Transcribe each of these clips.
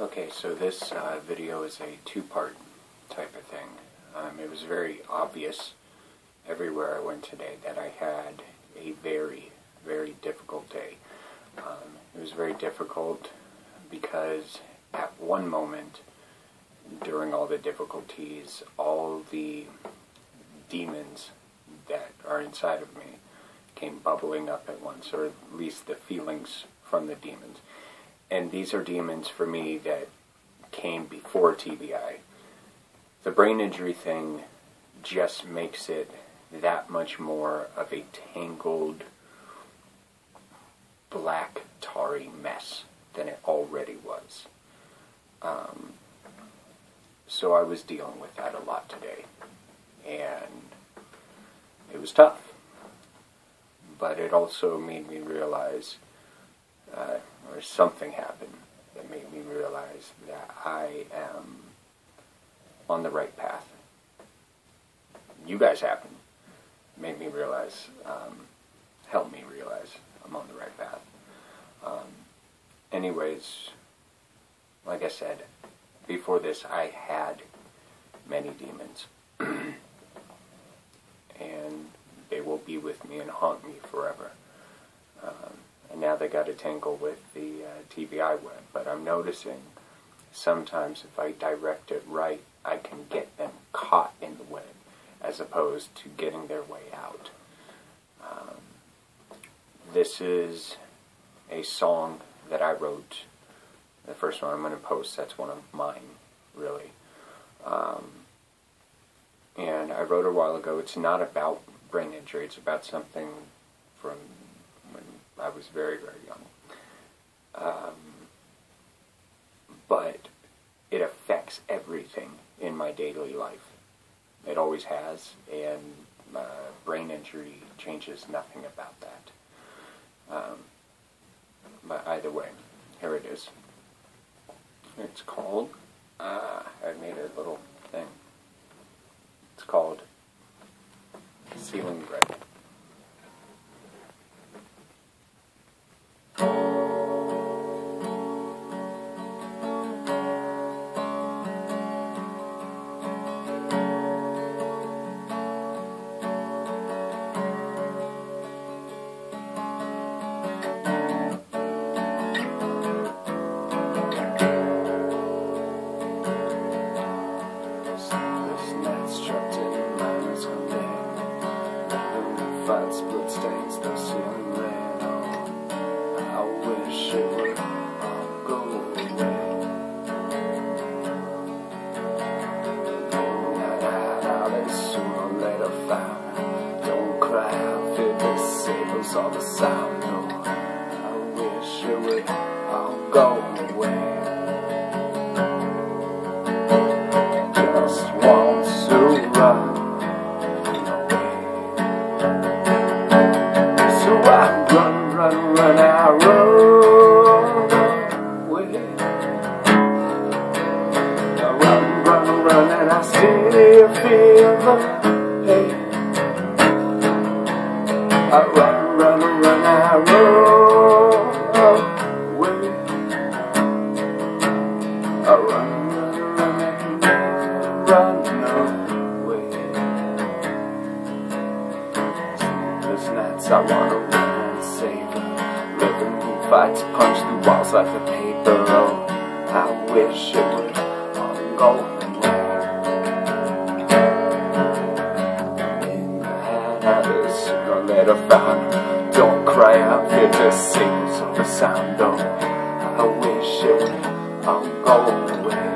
Okay, so this uh, video is a two-part type of thing. Um, it was very obvious everywhere I went today that I had a very, very difficult day. Um, it was very difficult because at one moment during all the difficulties, all the demons that are inside of me came bubbling up at once, or at least the feelings from the demons. And these are demons for me that came before TBI. The brain injury thing just makes it that much more of a tangled, black, tarry mess than it already was. Um, so I was dealing with that a lot today. And it was tough. But it also made me realize, uh, or something happened that made me realize that I am on the right path. You guys happened. Made me realize, um, helped me realize I'm on the right path. Um, anyways, like I said, before this I had many demons. and they will be with me and haunt me forever. Um, and now they got to tangle with the uh, TBI web. But I'm noticing sometimes if I direct it right, I can get them caught in the web as opposed to getting their way out. Um, this is a song that I wrote. The first one I'm going to post, that's one of mine, really. Um, and I wrote a while ago. It's not about brain injury. It's about something I was very, very young. Um, but it affects everything in my daily life. It always has, and uh, brain injury changes nothing about that. Um, but either way, here it is. It's called, uh, I made a little thing. It's called Ceiling Red. Wish it all go away. Just want to run. away. So I run, run, run, I run away. I run, run, run, and I still feel the pain. I run, run away. Sleepless nights, I wanna run and save her. Living room fights, punch through walls like a paper. Oh, I wish it would all go the sooner or later found. Don't cry out, it just sings of the sound. Oh, I wish it would all go away.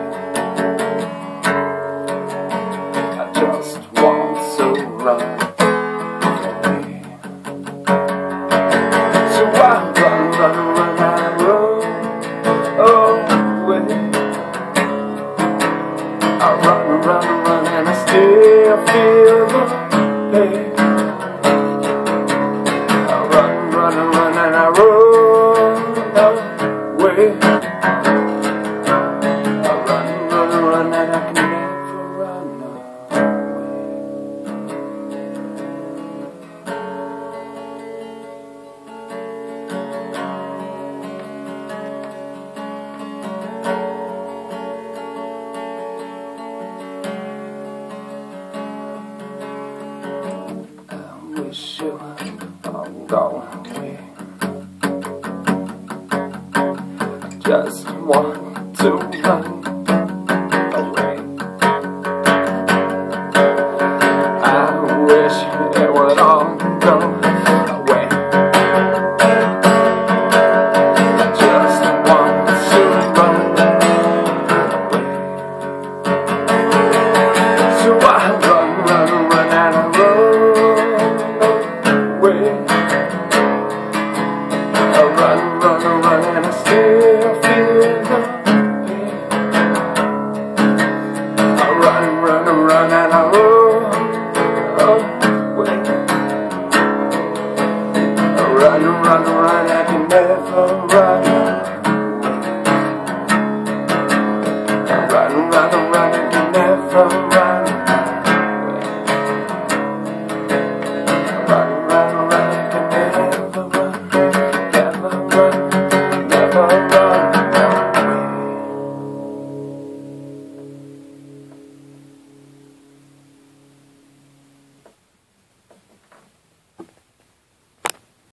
go. Okay. Just want to run. Away.